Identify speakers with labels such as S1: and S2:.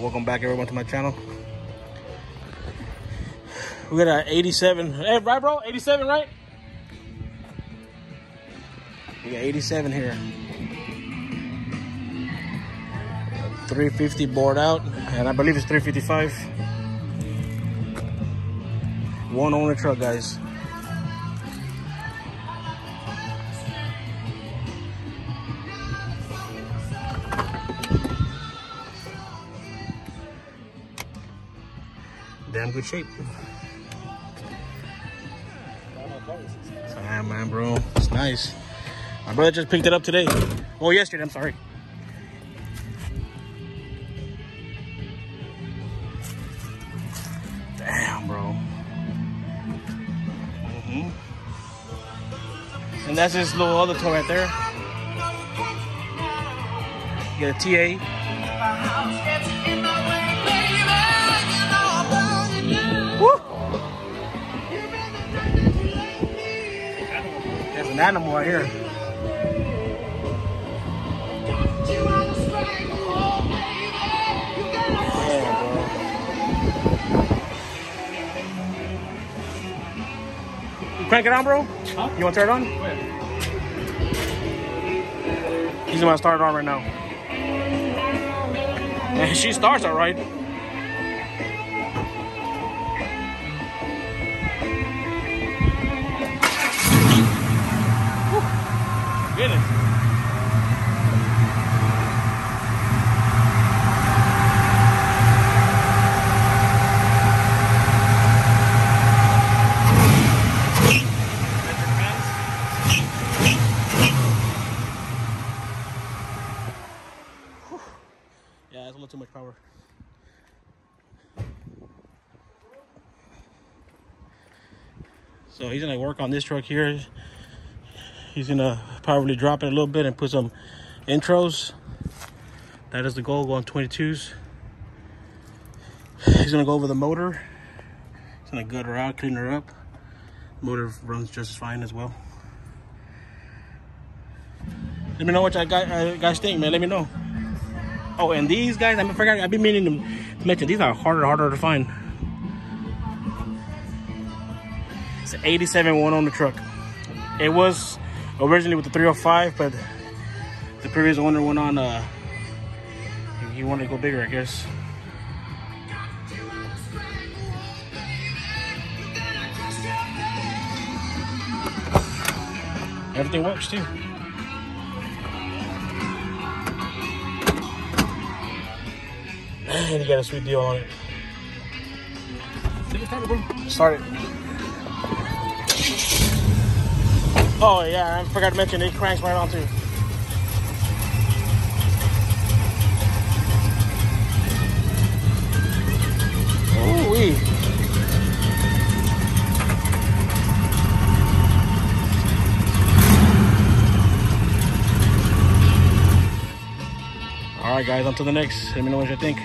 S1: welcome back everyone to my channel. We got an 87. Hey, right, bro? 87, right? We got 87 here. 350 bored out, and I believe it's 355. One owner truck, guys. Damn good shape. Yeah, man, bro. It's nice. My brother just picked it up today. Oh, yesterday, I'm sorry. Damn, bro. Mm -hmm. And that's this little other toy right there. You got a TA. An animal right here. Crank it on, bro. Huh? You want to turn it on? He's gonna start it on right now. And she starts all right. Goodness. Yeah, that's a little too much power. So he's gonna work on this truck here. He's gonna probably drop it a little bit and put some intros. That is the goal, go on 22s. He's gonna go over the motor. He's gonna gut her out, clean her up. Motor runs just fine as well. Let me know what you guys, uh, guys think, man. Let me know. Oh, and these guys, I forgot, I've been meaning to mention, these are harder, harder to find. It's an 87 one on the truck. It was originally with the 305, but the previous owner went on, uh, he wanted to go bigger, I guess. Everything works too. And you got a sweet deal on it. Start it. Oh yeah, I forgot to mention it cranks right on too. Ooh wee. All right, guys, on to the next. Let me know what you think.